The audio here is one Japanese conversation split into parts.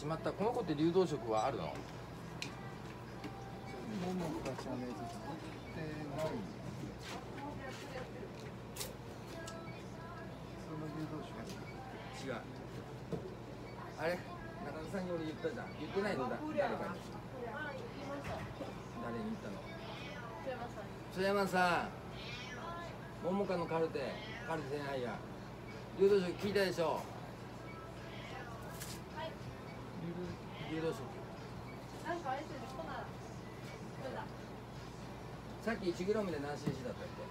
しまった。この子って流動食はあるの？ももかちゃねずつってないその流動食違う。あれ？中田さんに俺言ったじゃん。言ってないのだ。誰かに誰に言ったの？津山さん。桃花のカルテ。カルテじゃないや。流動食聞いたでしょ？流動食なんかあれですよね、こんな、これだ？さっき 1g で何 cc だったっけ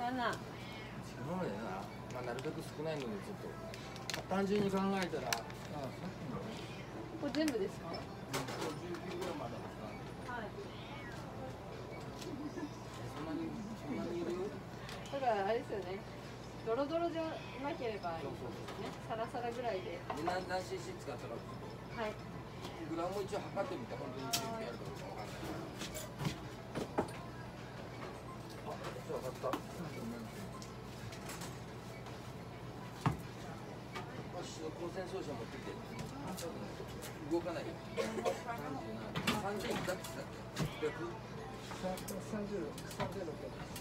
？7。1g でな、まあ、なるべく少ないのでちょっと単純に考えたらあさっきのねこれ全部ですか？はい。19g までそんなにそんなにいるだから、あれですよね。ドロドロじゃなければいいそうそうね。サラサラぐらいで。で何何 cc 使ったかはい。グラムを一応測ってみて本当に1年やるか。どうか。わか。んないあっ分か。った、まあ、光線照射持ってきて動か。ないよ3730いくつだっけ ?630 36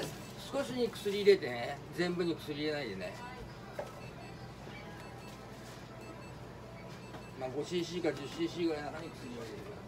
で少しに薬入れてね全部に薬入れないでね。まあ 5cc か 10cc ぐらいの中に薬を入れてください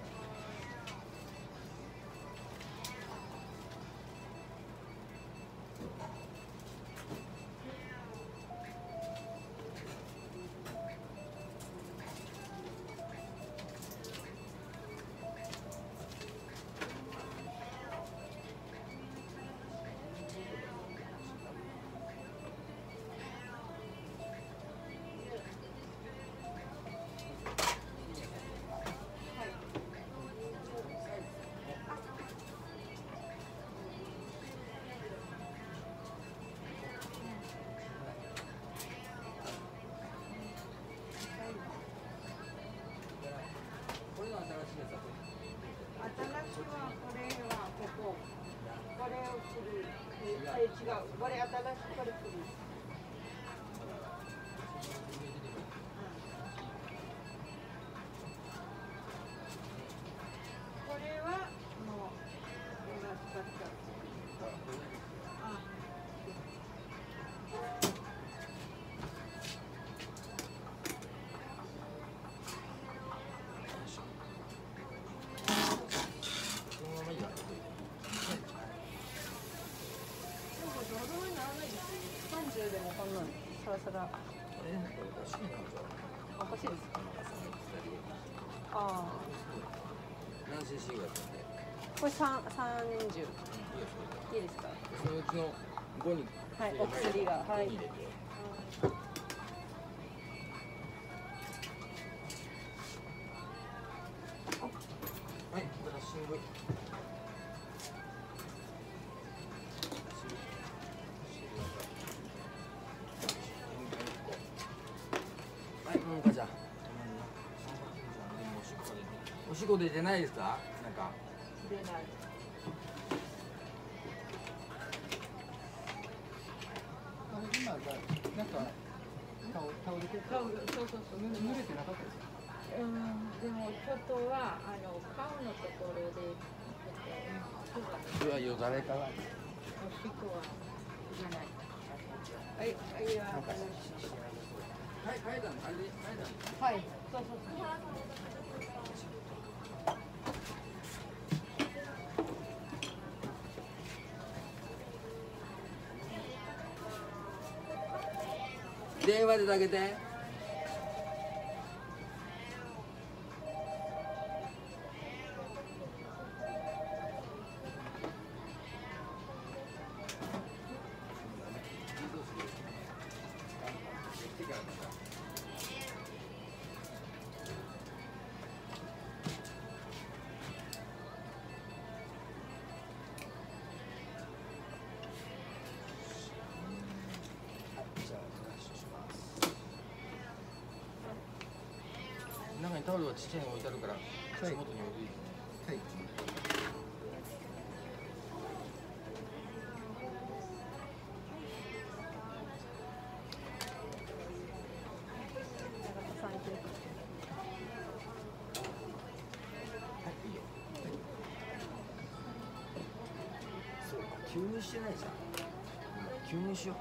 れの新しいはこれはここ。これをするえ違う。これ新しいこれするなの。サラサラ。えなんかおかしいですか。ああこれ三、三十。いいいいですか？そのうちの5にはいお薬がはい5に入れてはいおしっこ出てないですか？なんか。出ないあれ今がなんか倒倒れてたそうそうそうそうぬ濡れてなかったですかうんでもちょっとはあの顔のところでちょっとそれはよだれかな。おしっこはいらないはいはいははい、階段、あれで階段。はいそうそうそう電話でだけて。タオルはちっちゃいの置いてあるからはい。足元に置い。てはい。さん行くはい。い。い。よそうか吸入してない。じゃん吸入しよう